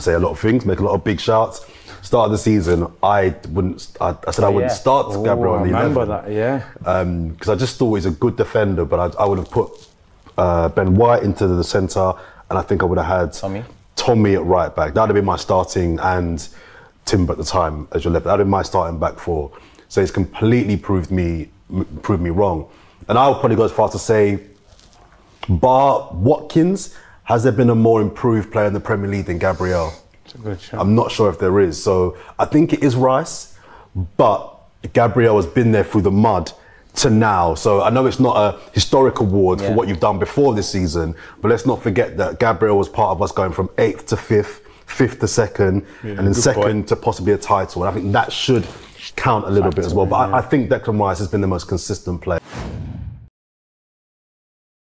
I say a lot of things, make a lot of big shots. Start of the season, I wouldn't. I, I said I wouldn't yeah. start Oh, Gabriel I in the remember 11 that. Yeah. because I just thought he's a good defender, but I, I would have put uh, Ben White into the centre, and I think I would have had Tommy? Tommy at right back. That would have been my starting, and Timber at the time as your left. That would have been my starting back four. So it's completely proved me m- proved me wrong, and I would probably go as far as to say, bar Watkins, has there been a more improved player in the Premier League than Gabriel? It's a good shot. I'm not sure if there is. So I think it is Rice, but Gabriel has been there through the mud to now. So I know it's not a historic award for what you've done before this season, but let's not forget that Gabriel was part of us going from eighth to fifth, fifth to second, and then second to possibly a title. And I think that should count a little bit as well. But I, I think Declan Rice has been the most consistent player.